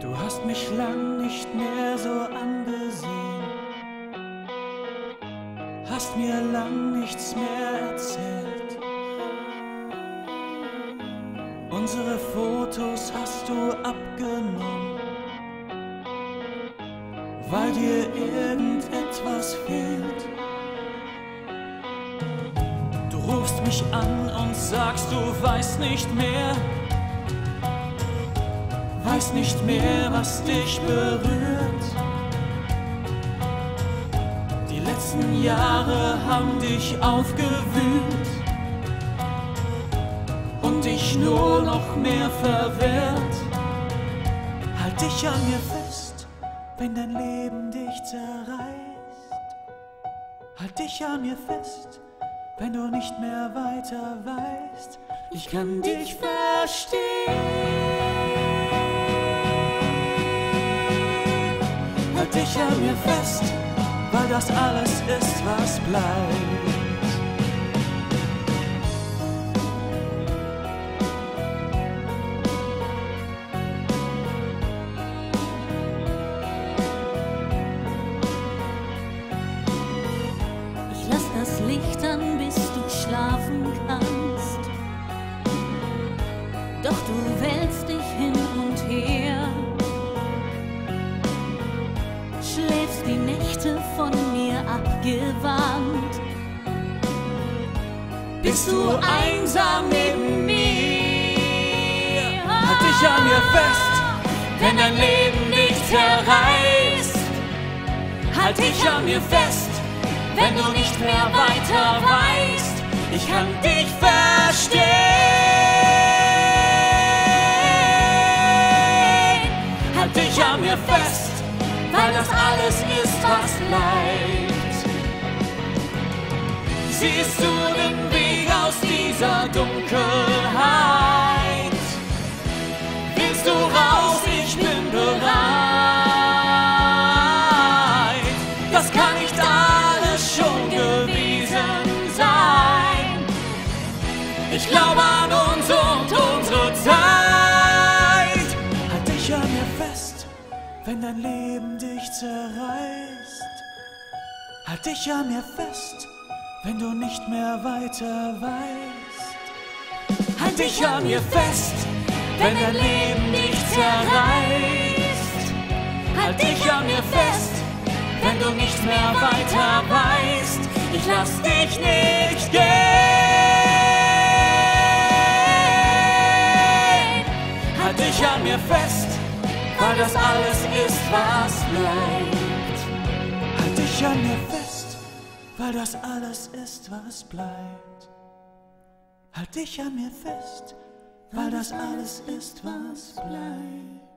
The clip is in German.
Du hast mich lang nicht mehr so angesehen, hast mir lang nichts mehr erzählt. Unsere Fotos hast du abgenommen, weil dir irgendetwas fehlt. Du rufst mich an und sagst, du weißt nicht mehr, weiß nicht mehr, was dich berührt. Die letzten Jahre haben dich aufgewühlt und dich nur noch mehr verwehrt. Halt dich an mir fest, wenn dein Leben dich zerreißt. Halt dich an mir fest, wenn du nicht mehr weiter weißt. Ich kann dich verstehen. Halt dich an mir fest, weil das alles ist, was bleibt. Nächte von mir abgewandt. Bist du einsam neben mir? Halt dich an mir fest, wenn dein Leben dich zerreißt. Halt dich an mir fest, wenn du nicht mehr weiter weißt. Ich kann dich verstehen. Halt dich an mir fest, weil das alles ist, bleibt. Siehst du den Weg aus dieser Dunkelheit? Willst du raus? Ich bin bereit. Das kann nicht alles schon gewesen sein. Ich glaube an uns und unsere Zeit. Halt dich an mir fest, wenn dein Leben dich zerreißt. Halt dich an mir fest, wenn du nicht mehr weiter weißt. Halt dich an mir fest, wenn dein Leben dich zerreißt. Halt dich an mir fest, wenn du nicht mehr weiter weißt. Ich lass dich nicht gehen. Halt dich an mir fest, weil das alles ist, was bleibt. Halt dich an mir fest, weil das alles ist, was bleibt. Halt dich an mir fest, weil das alles ist, was bleibt.